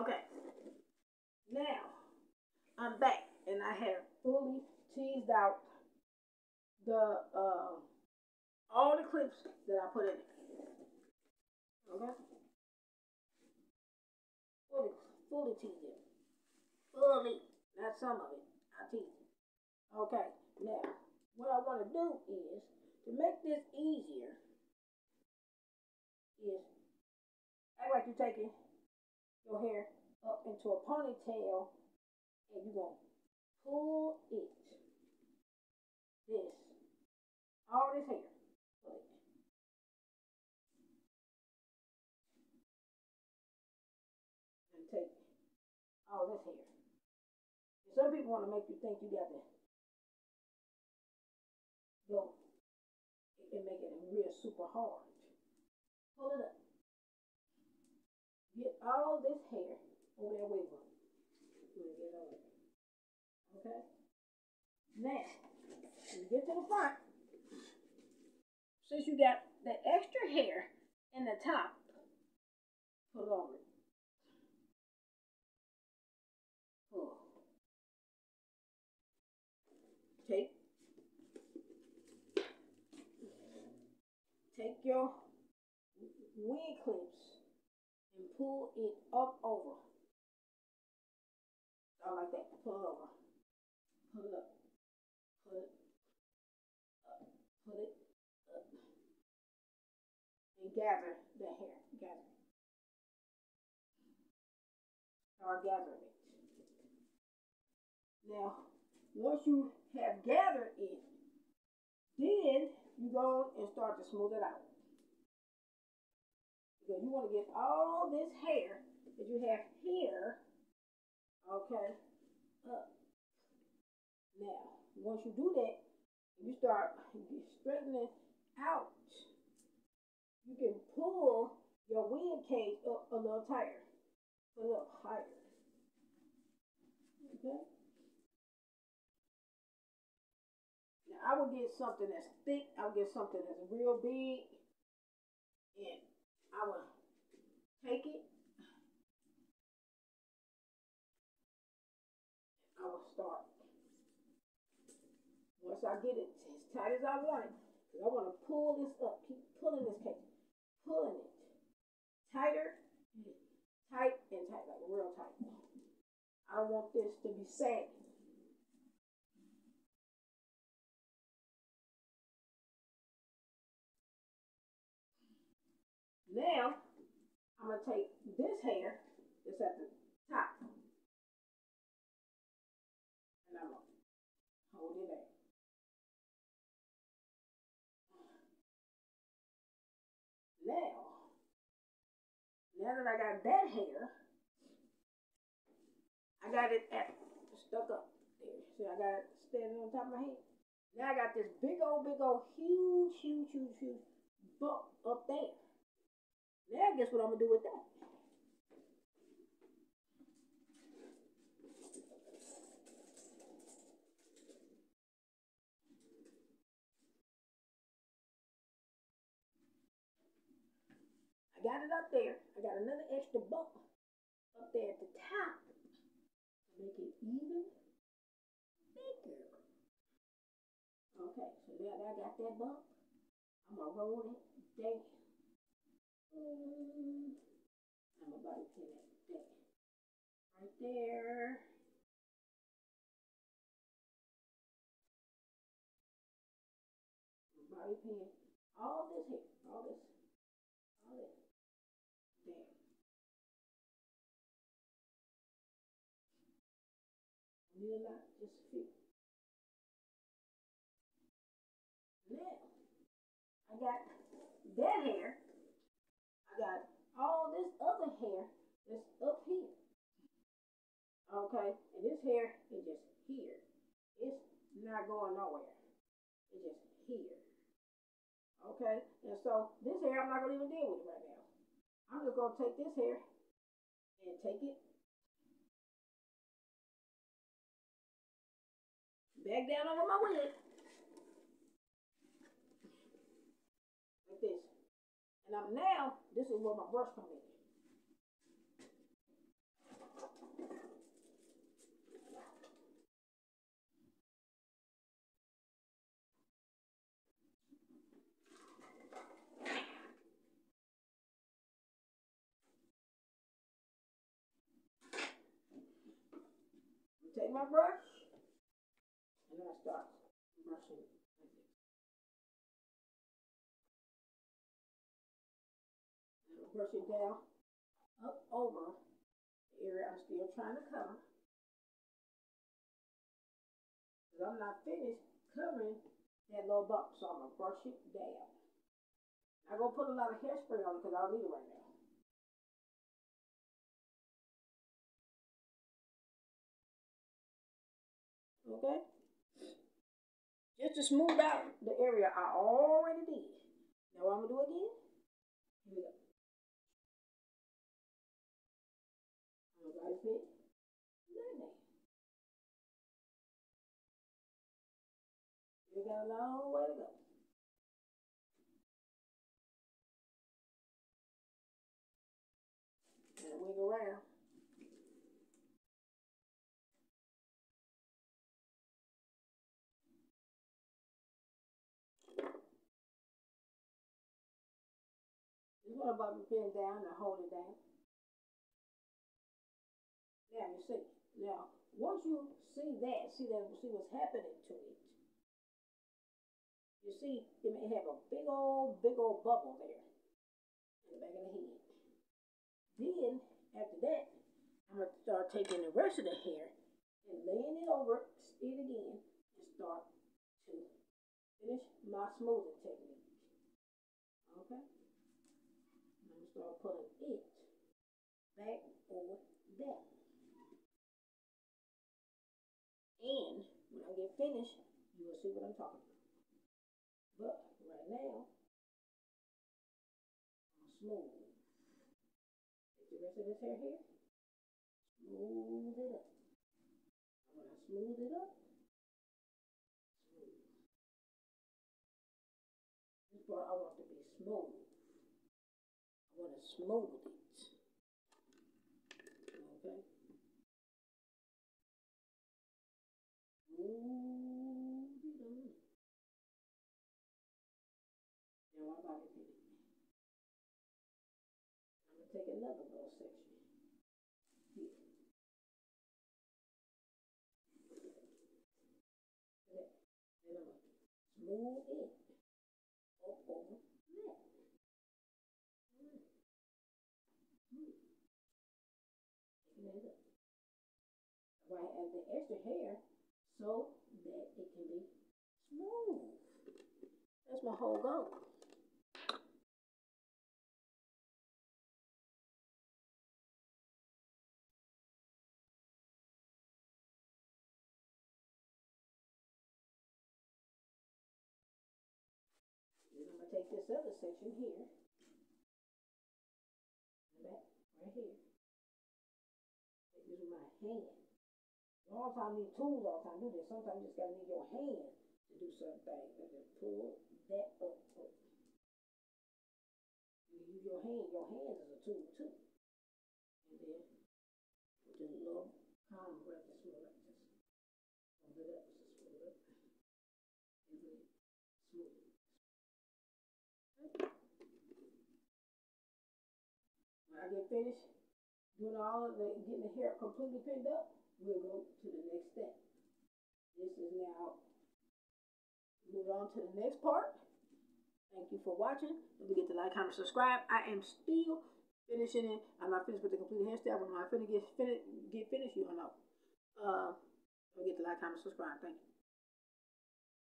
Okay. Now, I'm back and I have fully teased out the uh, all the clips that I put in it. Okay? Fully, fully teased it. Fully. Not some of it. I teased it. Okay. Now, what I want to do is to make this easier is act like you're taking your hair up into a ponytail and you're going to pull it. This. All this hair. Pull it. And take all this hair. And some people want to make you think you got to go and make it real super hard. Pull it up. Get all this hair over that wave room. We'll get over it. Okay? Now, you get to the front, since you got the extra hair in the top, put it over it. Pull. Take take your wig clips and pull it up over. All like that. Pull over. Pull up. Put it up. Put it up. And gather the hair. Gather. Start gathering it. Now, once you have gathered it, then you go and start to smooth it out. You want to get all this hair that you have here, okay, up. Now, once you do that, you start straightening out. You can pull your wig cage up a little tighter, a little higher. Okay? Now, I would get something that's thick. I would get something that's real big. And I will take it. I would start. Once I get it as tight as I want it, I want to pull this up. Keep pulling this cake. Pulling it. Tighter. Tight and tight, like real tight. I want this to be saggy. Now, I'm going to take this hair that's at the top. And I'm going to hold it there. Now, now that I got that hair, I got it at stuck up there. See, I got it standing on top of my head. Now I got this big old, big old, huge, huge, huge, huge bump up there. Now guess what I'm gonna do with that? I got it up there. I got another extra bump up there at the top to make it even bigger. Okay, so now that I got that bump, I'm gonna roll it down. Mm, I'm about to pin it there. Right there. Bobby pin. All this here. All this. All this. There. Need a lot, just a few. Now, I got that hair. Got all this other hair that's up here. Okay, and this hair is just here. It's not going nowhere. It's just here. Okay, and so this hair I'm not gonna even deal with it right now. I'm just gonna take this hair and take it back down over my wig. And I'm now, this is where my brush comes in. Take my brush, and then I start brushing brush it down up over the area I'm still trying to cover. Because I'm not finished covering that little bump, so I'm gonna brush it down. I'm gonna put a lot of hairspray on it because I don't need it right now. Okay? Just to smooth out the area I already did. Now what I'm gonna do again? Here we go. A long way to go. And wiggle around. You want to bop your pen down and hold it down. Now you see. Now, once you see that, see that, see what's happening to it. You see, it may have a big old, big old bubble there in the back of the head. Then, after that, I'm gonna start taking the rest of the hair and laying it over it again and start to finish my smoothing technique. Okay? I'm gonna start putting it back over that. And when I get finished, you will see what I'm talking about. But right now, smooth. Take the rest of this hair here, smooth it up. When I smooth it up, smooth. This part I want to be smooth. I want to smooth it. Okay? Smooth it on. Now To take another little section here. And I'm gonna smooth it up over that. Mm. Mm. Taking it up. Right, and the extra hair so that it can be smooth. That's my whole goal. Take this other section here. Right here. Take my hand. All the time need tools all the time do this. Sometimes you just gotta need your hand to do things. And just pull that up. up. You use your hand. Your hand is a tool too. And then with this little palm grab this one like this. Hold it up. And then smooth it. Finished doing all of the getting the hair completely pinned up, we'll go to the next step. This is now move on to the next part. Thank you for watching. Don't forget to like, comment, subscribe. I am still finishing it. I'm not finished with the complete hairstyle, but when I finish get finished, get finished, you'll know. Uh, don't forget to like, comment, subscribe. Thank you.